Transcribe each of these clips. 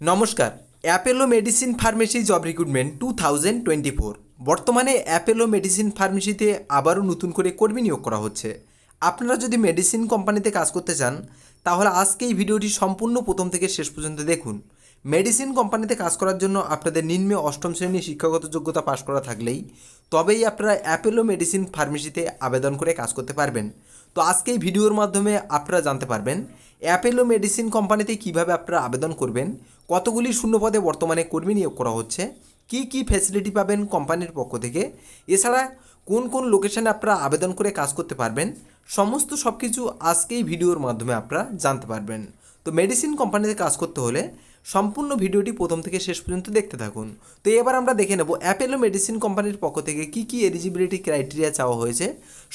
নমস্কার, Apollo medicine pharmacy job recruitment two thousand twenty four. বর্তমানে Apollo medicine ফার্মেসিতে আবারও নতুন করে কর্মী নিয়োগ করা হচ্ছে। আপনারা যদি মেডিসিন কোম্পানিতে কাজ করতে চান, তাহলে আজকে এই ভিডিওটি সম্পূর্ণ প্রথম থেকে শেষ পর্যন্ত দেখুন। মেডিসিন কোম্পানিতে কাজ করার জন্য আপনাদের নিম্নে অষ্টম শ্রেণি শিক্ষাগত যোগ্যতা পাশ করা থাকলেই তবেই আপনারা অ্যাপেলো মেডিসিন ফার্মেসিতে আবেদন করে কাজ করতে পারবেন। তো আজকে এই ভিডিওর মাধ্যমে আপনারা জানতে পারবেন, অ্যাপেলো মেডিসিন কোম্পানিতে কীভাবে আপনারা আবেদন করবেন, কতগুলি শূন্যপদে বর্তমানে কর্মী নিয়োগ করা হচ্ছে, কি কি ফ্যাসিলিটি পাবেন কোম্পানির পক্ষ থেকে, এছাড়া কোন কোন লোকেশানে আপনারা আবেদন করে কাজ করতে পারবেন, সমস্ত সব কিছু আজকে এই ভিডিওর মাধ্যমে আপনারা জানতে পারবেন। তো মেডিসিন কোম্পানিতে কাজ করতে হলে সম্পূর্ণ ভিডিওটি প্রথম থেকে শেষ পর্যন্ত দেখতে থাকুন। তো এবার আমরা দেখে নেব অ্যাপেলো মেডিসিন কোম্পানির পক্ষ থেকে কি কি এলিজিবিলিটি ক্রাইটেরিয়া চাওয়া হয়েছে।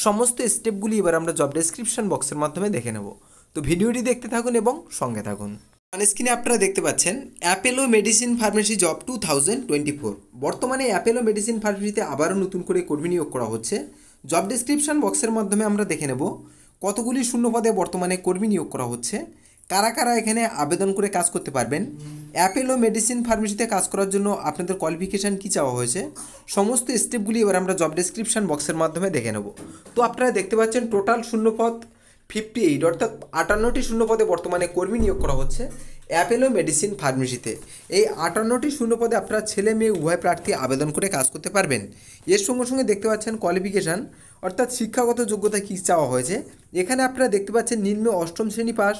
সমস্ত স্টেপগুলি এবার আমরা জব ডেসক্রিপশন বক্সের মাধ্যমে দেখে নেব। তো ভিডিওটি দেখতে থাকুন এবং সঙ্গে থাকুন। মানে স্ক্রিনে আপনারা দেখতে পাচ্ছেন Apollo medicine pharmacy job two thousand twenty four বর্তমানে অ্যাপেলো মেডিসিন ফার্মেসিতে আবারও নতুন করে কর্মী নিয়োগ করা হচ্ছে। জব ডেসক্রিপশন বক্সের মাধ্যমে আমরা দেখে নেব কতগুলি শূন্যপদে বর্তমানে কর্মী নিয়োগ করা হচ্ছে। কারা কারা এখানে আবেদন করে কাজ করতে পারবেন? অ্যাপেলো মেডিসিন ফার্মেসিতে কাজ করার জন্য আপনাদের কোয়ালিফিকেশান কী চাওয়া হয়েছে? সমস্ত স্টেপগুলি এবার আমরা জব ডেসক্রিপশন বক্সের মাধ্যমে দেখে নেব। তো আপনারা দেখতে পাচ্ছেন টোটাল শূন্যপদ ফিফটি এইট অর্থাৎ আটান্নটি শূন্যপদে বর্তমানে কর্মী নিয়োগ করা হচ্ছে অ্যাপেলো মেডিসিন ফার্মেসিতে এই আটান্নটি শূন্যপদে আপনারা ছেলে, মেয়ে, উভয় প্রার্থী আবেদন করে কাজ করতে পারবেন। এর সঙ্গে সঙ্গে দেখতে পাচ্ছেন কোয়ালিফিকেশান অর্থাৎ শিক্ষাগত যোগ্যতা কী চাওয়া হয়েছে? এখানে আপনারা দেখতে পাচ্ছেন নিম্ন অষ্টম শ্রেণি পাস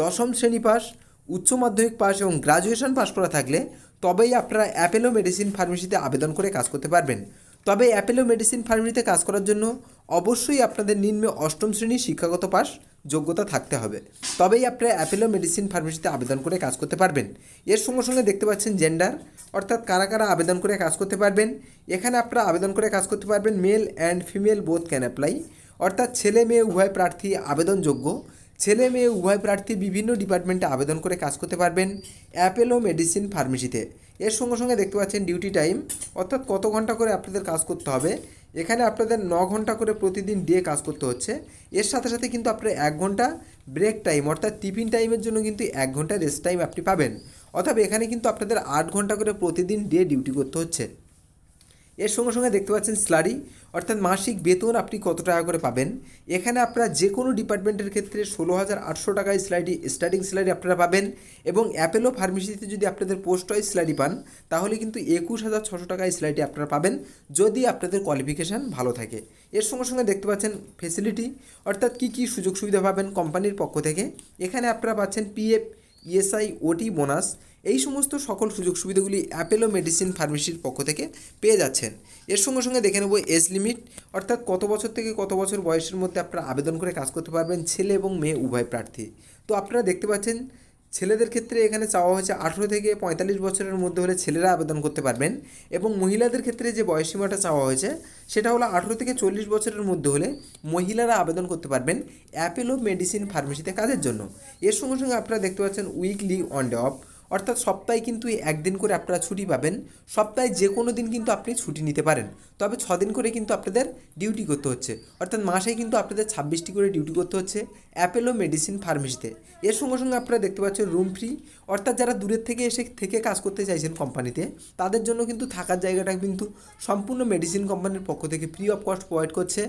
দশম শ্রেণি পাস, উচ্চ মাধ্যমিক পাস এবং গ্রাজুয়েশন পাস করা থাকলে তবেই আপনারা অ্যাপেলো মেডিসিন ফার্মেসিতে আবেদন করে কাজ করতে পারবেন। তবে অ্যাপেলো মেডিসিন ফার্মেসিতে কাজ করার জন্য অবশ্যই আপনাদের নিম্নে অষ্টম শ্রেণির শিক্ষাগত পাস যোগ্যতা থাকতে হবে। তবেই আপনারা অ্যাপেলো মেডিসিন ফার্মেসিতে আবেদন করে কাজ করতে পারবেন। এর সঙ্গে সঙ্গে দেখতে পাচ্ছেন জেন্ডার অর্থাৎ কারা কারা আবেদন করে কাজ করতে পারবেন। এখানে আপনারা আবেদন করে কাজ করতে পারবেন male and female both can apply অর্থাৎ ছেলে মেয়ে উভয় প্রার্থী আবেদনযোগ্য। ছেলে মেয়ে উভয় প্রার্থী বিভিন্ন ডিপার্টমেন্টে আবেদন করে কাজ করতে পারবেন অ্যাপেলো মেডিসিন ফার্মেসিতে। এর সঙ্গে সঙ্গে দেখতে পাচ্ছেন ডিউটি টাইম, অর্থাৎ কত ঘণ্টা করে আপনাদের কাজ করতে হবে। এখানে আপনাদের ন ঘণ্টা করে প্রতিদিন ডে কাজ করতে হচ্ছে। এর সাথে সাথে কিন্তু আপনার এক ঘণ্টা ব্রেক টাইম, অর্থাৎ টিফিন টাইমের জন্য কিন্তু এক ঘণ্টা রেস্ট টাইম আপনি পাবেন। অর্থাৎ এখানে কিন্তু আপনাদের আট ঘণ্টা করে প্রতিদিন ডে ডিউটি করতে হচ্ছে। এর সঙ্গে সঙ্গে দেখতে পাচ্ছেন স্যালারি অর্থাৎ মাসিক বেতন আপনি কত টাকা করে পাবেন? এখানে আপনারা যে কোনো ডিপার্টমেন্টের ক্ষেত্রে ষোলো হাজার আটশো টাকায় স্যালারি স্টার্টিং স্যালারি আপনারা পাবেন এবং অ্যাপেলো ফার্মেসিতে যদি আপনাদের পোস্ট ওয়াইজ স্যালারি পান, তাহলে কিন্তু একুশ হাজার ছশো টাকায় স্যালারি আপনারা পাবেন যদি আপনাদের কোয়ালিফিকেশান ভালো থাকে। এর সঙ্গে সঙ্গে দেখতে পাচ্ছেন ফেসিলিটি, অর্থাৎ কী কী সুযোগ সুবিধা পাবেন কোম্পানির পক্ষ থেকে। এখানে আপনারা পাচ্ছেন পিএফ, ইএসআই, ওটি, বোনাস এই সমস্ত সকল সুযোগ সুবিধাগুলি অ্যাপেলো মেডিসিন ফার্মেসির পক্ষ থেকে পেয়ে যাচ্ছেন। এর সঙ্গে সঙ্গে দেখে নেব এজ লিমিট অর্থাৎ কত বছর থেকে কত বছর বয়সের মধ্যে আপনারা আবেদন করে কাজ করতে পারবেন, ছেলে এবং মেয়ে উভয় প্রার্থী। তো আপনারা দেখতে পাচ্ছেন, ছেলেদের ক্ষেত্রে এখানে চাওয়া হয়েছে আঠেরো থেকে পঁয়তাল্লিশ বছরের মধ্যে হলে ছেলেরা আবেদন করতে পারবেন এবং মহিলাদের ক্ষেত্রে যে বয়সীমাটা চাওয়া হয়েছে, সেটা হলো আঠেরো থেকে চল্লিশ বছরের মধ্যে হলে মহিলারা আবেদন করতে পারবেন অ্যাপেলো মেডিসিন ফার্মেসিতে কাজের জন্য। এর সঙ্গে সঙ্গে আপনারা দেখতে পাচ্ছেন উইকলি অন ডে অফ অর্থাৎ সপ্তাহে কিন্তু একদিন করে আপনারা ছুটি পাবেন। সপ্তাহে যে কোনো দিন কিন্তু আপনি ছুটি নিতে পারেন। তবে ছ দিন করে কিন্তু আপনাদের ডিউটি করতে হচ্ছে। অর্থাৎ মাসে কিন্তু আপনাদের ছাব্বিশটি করে ডিউটি করতে হচ্ছে অ্যাপেলো মেডিসিন ফার্মেসিতে। এর সঙ্গে সঙ্গে আপনারা দেখতে পাচ্ছেন রুম ফ্রি। অর্থাৎ যারা দূরের থেকে এসে থেকে কাজ করতে চাইছেন কোম্পানিতে, তাদের জন্য কিন্তু থাকার জায়গাটা কিন্তু সম্পূর্ণ মেডিসিন কোম্পানির পক্ষ থেকে ফ্রি অফ কস্ট প্রোভাইড করছে।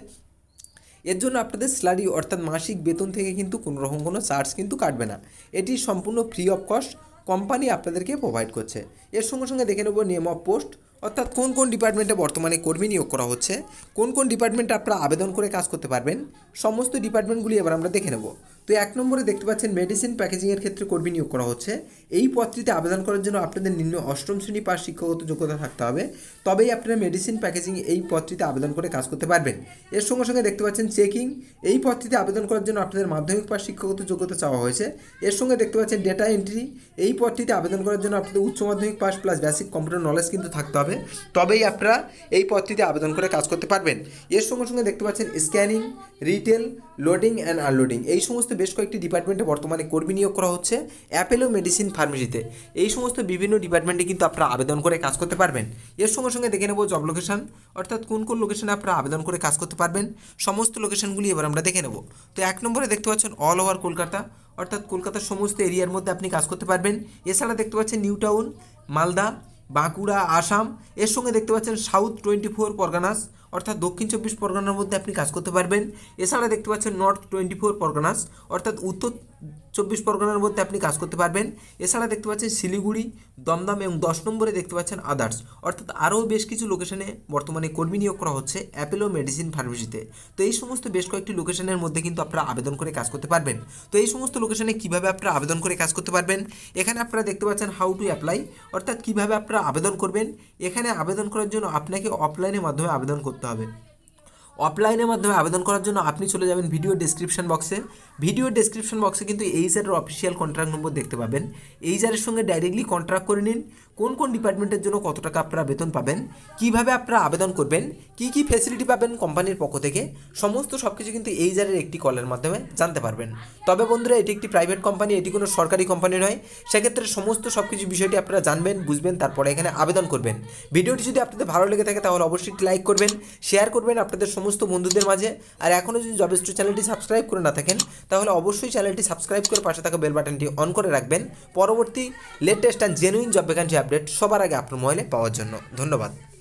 এর জন্য আপনাদের স্যালারি অর্থাৎ মাসিক বেতন থেকে কিন্তু কোনো রকম কোনো চার্জ কিন্তু কাটবে না। এটি সম্পূর্ণ ফ্রি অফ কস্ট কোম্পানি আপনাদেরকে প্রোভাইড করছে। এর সঙ্গে সঙ্গে দেখে নেব নিয়ম অফ পোস্ট অর্থাৎ কোন কোন ডিপার্টমেন্টে বর্তমানে কর্মী নিয়োগ করা হচ্ছে, কোন কোন ডিপার্টমেন্টে আপনারা আবেদন করে কাজ করতে পারবেন, সমস্ত ডিপার্টমেন্টগুলি এবার আমরা দেখে নেব। তো এক নম্বরে দেখতে পাচ্ছেন মেডিসিন প্যাকেজিংয়ের ক্ষেত্রে কর্মী নিয়োগ করা হচ্ছে। এই পদটিতে আবেদন করার জন্য আপনাদের নিম্ন অষ্টম শ্রেণি পাশ শিক্ষাগত যোগ্যতা থাকতে হবে। তবেই আপনারা মেডিসিন প্যাকেজিং এই পদটিতে আবেদন করে কাজ করতে পারবেন। এর সঙ্গে সঙ্গে দেখতে পাচ্ছেন চেকিং এই পদটিতে আবেদন করার জন্য আপনাদের মাধ্যমিক পাশ শিক্ষাগত যোগ্যতা চাওয়া হয়েছে। এর সঙ্গে দেখতে পাচ্ছেন ডেটা এন্ট্রি এই পদটিতে আবেদন করার জন্য আপনাদের উচ্চ মাধ্যমিক pass plus basic computer knowledge কিন্তু থাকতে হবে। তবেই আপনারা এই পদটিতে আবেদন করে কাজ করতে পারবেন। এর সঙ্গে সঙ্গে দেখতে পাচ্ছেন scanning retail loading and unloading, এই সমস্ত বেশ কয়েকটি ডিপার্টমেন্টে বর্তমানে কর্মী নিয়োগ করা হচ্ছে অ্যাপেলো মেডিসিন ফার্মেসিতে এই সমস্ত বিভিন্ন ডিপার্টমেন্টে কিন্তু আপনারা আবেদন করে কাজ করতে পারবেন। এর সঙ্গে সঙ্গে দেখে নেব জব লোকেশান অর্থাৎ কোন কোন লোকেশানে আপনারা আবেদন করে কাজ করতে পারবেন। সমস্ত লোকেশানগুলি এবার আমরা দেখে নেব। তো এক নম্বরে দেখতে পাচ্ছেন অল ওভার কলকাতা, অর্থাৎ কলকাতার সমস্ত এরিয়ার মধ্যে আপনি কাজ করতে পারবেন। এছাড়া দেখতে পাচ্ছেন নিউ টাউন, মালদা, বাঁকুড়া, আসাম, এর সঙ্গে দেখতে পাচ্ছেন সাউথ টোয়েন্টি ফোর পরগানাস অর্থাৎ দক্ষিণ চব্বিশ পরগনার মধ্যে আপনি কাজ করতে পারবেন। এছাড়া দেখতে পাচ্ছেন নর্থ টোয়েন্টি ফোর পরগনাস, অর্থাৎ উত্তর চব্বিশ পরগনার মধ্যে আপনি কাজ করতে পারবেন। এছাড়া দেখতে পাচ্ছেন শিলিগুড়ি, দমদম এবং দশ নম্বরে দেখতে পাচ্ছেন আদার্স অর্থাৎ আরও বেশ কিছু লোকেশনে বর্তমানে কর্মী নিয়োগ করা হচ্ছে অ্যাপেলো মেডিসিন ফার্মেসিতে তো এই সমস্ত বেশ কয়েকটি লোকেশনের মধ্যে কিন্তু আপনারা আবেদন করে কাজ করতে পারবেন। তো এই সমস্ত লোকেশনে কীভাবে আপনারা আবেদন করে কাজ করতে পারবেন? এখানে আপনারা দেখতে পাচ্ছেন হাউ টু অ্যাপ্লাই অর্থাৎ কীভাবে আপনারা আবেদন করবেন। এখানে আবেদন করার জন্য আপনাকে অফলাইনের মাধ্যমে আবেদন করতে হবে। অফলাইনের মাধ্যমে আবেদন করার জন্য আপনি চলে যাবেন ভিডিও ডেসক্রিপশন বক্সে ভিডিও ডেসক্রিপশন বক্সে কিন্তু এইচআরের অফিসিয়াল কন্ট্রাক্ট নম্বর দেখতে পাবেন। এইচআরের সঙ্গে ডাইরেক্টলি কন্ট্রাক্ট করে নিন। কোন কোন ডিপার্টমেন্টের জন্য কত টাকা আপনারা বেতন পাবেন? কীভাবে আপনারা আবেদন করবেন? কি কি ফেসিলিটি পাবেন কোম্পানির পক্ষ থেকে? সমস্ত সব কিছু কিন্তু এইচআরের একটি কলের মাধ্যমে জানতে পারবেন। তবে বন্ধুরা, এটি একটি প্রাইভেট কোম্পানি এটি কোনো সরকারি কোম্পানি নয়। সেক্ষেত্রে সমস্ত সব কিছু বিষয়টি আপনারা জানবেন, বুঝবেন, তারপরে এখানে আবেদন করবেন। ভিডিওটি যদি আপনাদের ভালো লেগে থাকে, তাহলে অবশ্যই লাইক করবেন শেয়ার করবেন। আপনাদের সমস্ত বন্ধুদের মাঝে। আর এখনও যদি জব স্টু চ্যানেলটি সাবস্ক্রাইব করে না থাকেন, তাহলে অবশ্যই চ্যানেলটি সাবস্ক্রাইব করে পাশে থাকা বেল বাটনটি অন করে রাখবেন। পরবর্তী latest and genuine job vacancy update সবার আগে আপনার মোবাইলে পাওয়ার জন্য। ধন্যবাদ।